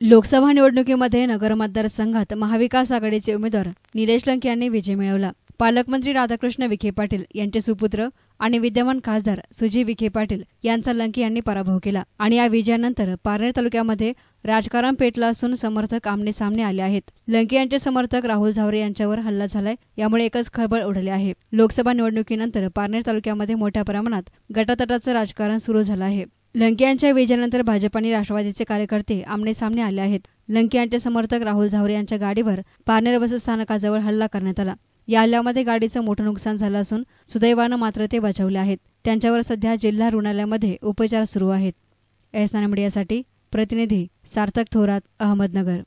लोकसभा निवडणुकीमध्ये नगर मतदारसंघात महाविकास आघाडीचे उमेदवार निलेश लंके यांनी विजय मिळवला. पालकमंत्री राधाकृष्ण विखे पाटील यांचे सुपुत्र आणि विद्यमान खासदार सुजय विखे पाटील यांचा लंके यांनी पराभव केला आणि या विजयानंतर पारनेर तालुक्यामध्ये राजकारण पेटलं असून समर्थक आमने सामने आले आहेत. लंके यांचे समर्थक राहुल झावरे यांच्यावर हल्ला झालाय यामुळे एकच खळबळ उडली आहे. लोकसभा निवडणुकीनंतर पारनेर तालुक्यामध्ये मोठ्या प्रमाणात गटातटाचं राजकारण सुरू झालं आहे. लंके यांच्या विजयानंतर भाजप आणि राष्ट्रवादीचे कार्यकर्ते आमने सामने आले आहेत. लंके यांचे समर्थक राहुल झावरे यांच्या गाडीवर पारनेर बस स्थानकाजवळ हल्ला करण्यात आला. या हल्ल्यामध्ये गाडीचं मोठं नुकसान झालं असून सुदैवानं मात्र ते बचावले आहेत. त्यांच्यावर सध्या जिल्हा रुग्णालयामध्ये उपचार सुरू आहेत. एस मीडियासाठी प्रतिनिधी सार्थक थोरात अहमदनगर.